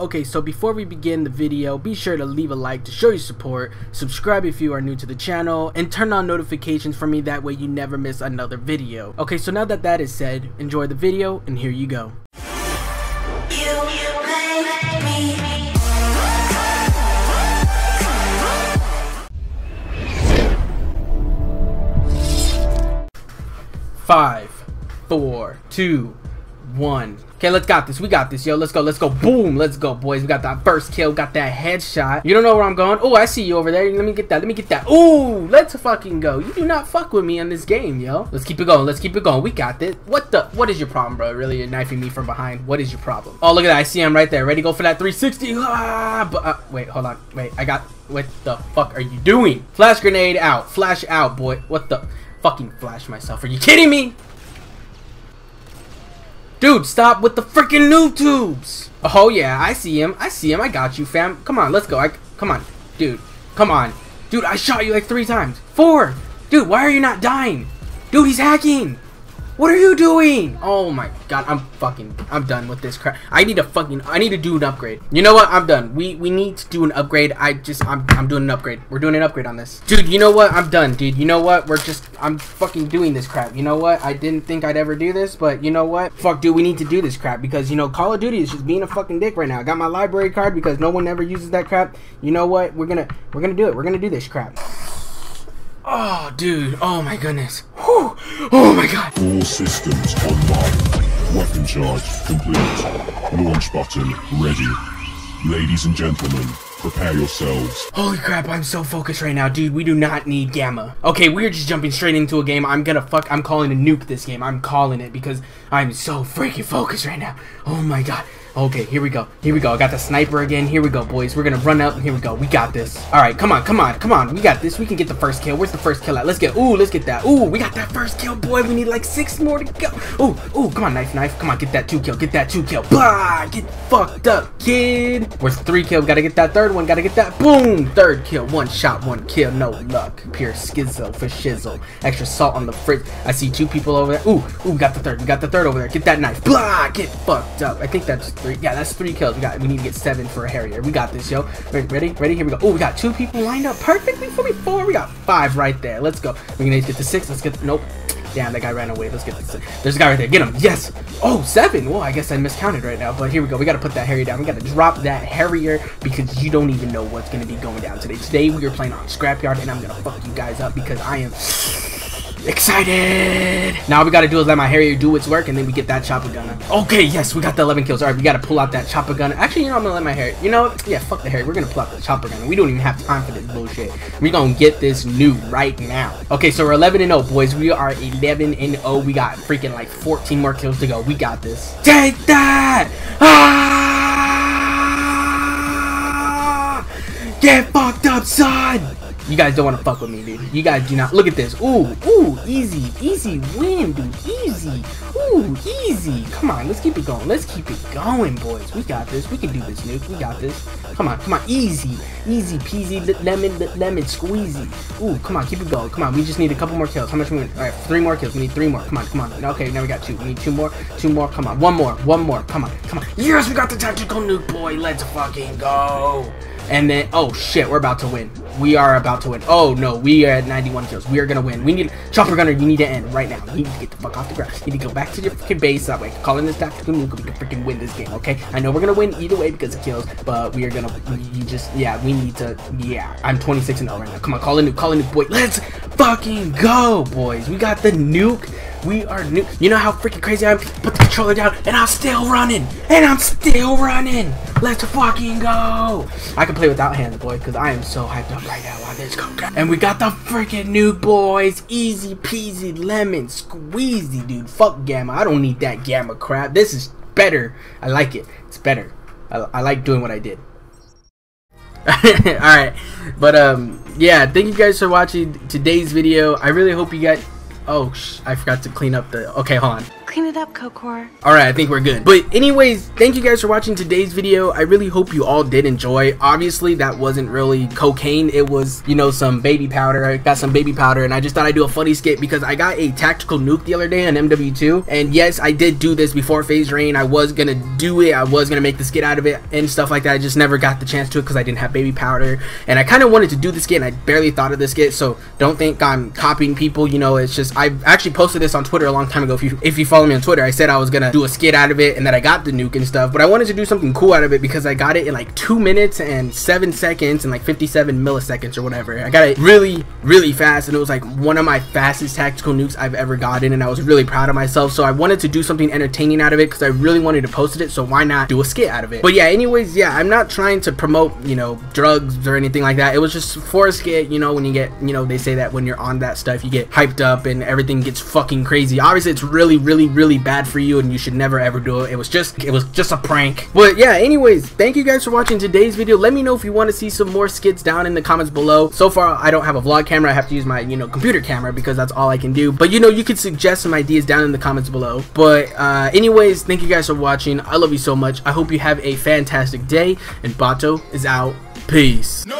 Okay, so before we begin the video, be sure to leave a like to show your support, subscribe if you are new to the channel, and turn on notifications for me that way you never miss another video. Okay, so now that that is said, enjoy the video, and here you go. Five, four, two, one. Okay, let's got this. We got this, yo. Let's go. Let's go. Boom. Let's go, boys. We got that first kill. Got that headshot. You don't know where I'm going. Oh, I see you over there. Let me get that. Let me get that. Ooh, let's fucking go. You do not fuck with me in this game, yo. Let's keep it going. Let's keep it going. We got this. What the? What is your problem, bro? Really, you're knifing me from behind. What is your problem? Oh, look at that. I see him right there. Ready to go for that 360. Ah, but, uh, wait, hold on. Wait, I got. What the fuck are you doing? Flash grenade out. Flash out, boy. What the? Fucking flash myself. Are you kidding me? Dude, stop with the freaking noob tubes. Oh yeah, I see him. I see him. I got you, fam. Come on, let's go. I come on, dude. Come on, dude. I shot you like three times. Four. Dude, why are you not dying? Dude, he's hacking. What are you doing? Oh my god, I'm fucking, I'm done with this crap. I need a fucking, I need to do an upgrade. You know what? I'm done. We we need to do an upgrade. I just, I'm, I'm doing an upgrade. We're doing an upgrade on this. Dude, you know what? I'm done, dude. You know what? We're just, I'm fucking doing this crap. You know what? I didn't think I'd ever do this, but you know what? Fuck, dude, we need to do this crap because, you know, Call of Duty is just being a fucking dick right now. I got my library card because no one ever uses that crap. You know what? We're gonna, we're gonna do it. We're gonna do this crap. Oh, dude. Oh, my goodness. Whew. Oh, my God. All systems online. Weapon charge complete. Launch button ready. Ladies and gentlemen, prepare yourselves. Holy crap, I'm so focused right now, dude. We do not need Gamma. Okay, we're just jumping straight into a game. I'm gonna fuck, I'm calling a nuke this game. I'm calling it because I'm so freaking focused right now. Oh my god. Okay, here we go. Here we go. I got the sniper again. Here we go, boys. We're gonna run up. Here we go. We got this. All right, come on, come on, come on. We got this. We can get the first kill. Where's the first kill at? Let's get. Ooh, let's get that. Ooh, we got that first kill, boy. We need like six more to go. Ooh, ooh, come on, knife, knife. Come on, get that two kill. Get that two kill. Blah, get fucked up, kid. Where's three kill? Gotta get that third one. Gotta get that. Boom, third kill. One shot, one kill. No luck. Pure skizzo for shizzle. Extra salt on the fridge. I see two people over there. Ooh, ooh, we got the third. We got the third over there. Get that knife. Blah, get fucked up. I think that's three. Yeah, that's three kills. We got. We need to get seven for a Harrier. We got this, yo. Ready? Ready? Here we go. Oh, we got two people lined up perfectly for me. Four. We got five right there. Let's go. We're gonna get to six. Let's get. Nope. Damn, that guy ran away. Let's get this. There's a guy right there. Get him. Yes. Oh, seven. Well, I guess I miscounted right now. But here we go. We got to put that Harrier down. We got to drop that Harrier because you don't even know what's going to be going down today. Today, we are playing on Scrapyard, and I'm going to fuck you guys up because I am excited. Now all we got to do is let my Harrier do its work, and then we get that chopper gunner. Okay, yes, we got the 11 kills. All right, we got to pull out that chopper gunner. Actually, you know, I'm to let my Harrier. You know, yeah, fuck the Harrier. We're to pull out the chopper gunner. We don't even have time for this bullshit. We're going to get this new right now. Okay, so we're 11 and 0, boys. We are 11 and 0. We got freaking like 14 more kills to go. We got this. Take that! Ah! Get fucked up, son! You guys don't want to fuck with me, dude. You guys do not. Look at this. Ooh, ooh, easy, easy win, dude. Easy. Ooh, easy. Come on, let's keep it going. Let's keep it going, boys. We got this. We can do this, nuke. We got this. Come on, come on. Easy. Easy peasy lemon lemon squeezy. Ooh, come on, keep it going. Come on, we just need a couple more kills. How much we need? All right, three more kills. We need three more. Come on, come on. Okay, now we got two. We need two more. Two more. Come on. One more. One more. Come on. Come on. Yes, we got the tactical nuke, boy. Let's fucking go. And then, oh shit, we're about to win. We are about to win. Oh no, we are at 91 kills. We are gonna win. We need chopper gunner. You need to end right now. You need to get the fuck off the ground. You need to go back to your freaking base that way. Call in this tactical nuke. We can freaking win this game. Okay? I know we're gonna win either way because of kills, but we are gonna. You just yeah. We need to yeah. I'm 26 and 0 right now. Come on, call in nuke. Call in nuke, boy. Let's fucking go, boys. We got the nuke. We are new. You know how freaking crazy I am? Put the controller down, and I'm still running. And I'm still running. Let's fucking go. I can play without hands, boy, because I am so hyped up right now on this go. And we got the freaking new boys. Easy peasy lemon squeezy, dude. Fuck Gamma. I don't need that Gamma crap. This is better. I like it. It's better. I, I like doing what I did. Alright. But, um, yeah. Thank you guys for watching today's video. I really hope you guys... Oh, I forgot to clean up the... Okay, hold on. Clean it up, Kokor. Alright, I think we're good. But anyways, thank you guys for watching today's video. I really hope you all did enjoy. Obviously, that wasn't really cocaine. It was, you know, some baby powder. I got some baby powder and I just thought I'd do a funny skit because I got a tactical nuke the other day on MW2. And yes, I did do this before FaZe Rain. I was gonna do it. I was gonna make the skit out of it and stuff like that. I just never got the chance to it because I didn't have baby powder. And I kind of wanted to do the skit and I barely thought of this skit. So don't think I'm copying people. You know, it's just, I actually posted this on Twitter a long time ago. If you, if you follow me on Twitter, I said I was gonna do a skit out of it and that I got the nuke and stuff. But I wanted to do something cool out of it because I got it in like two minutes and seven seconds and like 57 milliseconds or whatever. I got it really, really fast and it was like one of my fastest tactical nukes I've ever gotten and I was really proud of myself. So I wanted to do something entertaining out of it because I really wanted to post it. So why not do a skit out of it? But yeah, anyways, yeah, I'm not trying to promote, you know, drugs or anything like that. It was just for a skit, you know, when you get, you know, they say that when you're on that stuff, you get hyped up and everything gets fucking crazy. Obviously, it's really, really, really bad for you and you should never ever do it. It was just, it was just a prank. But yeah, anyways, thank you guys for watching today's video. Let me know if you want to see some more skits down in the comments below. So far, I don't have a vlog camera. I have to use my, you know, computer camera because that's all I can do. But you know, you could suggest some ideas down in the comments below. But uh, anyways, thank you guys for watching. I love you so much. I hope you have a fantastic day. And Bato is out. Peace. No.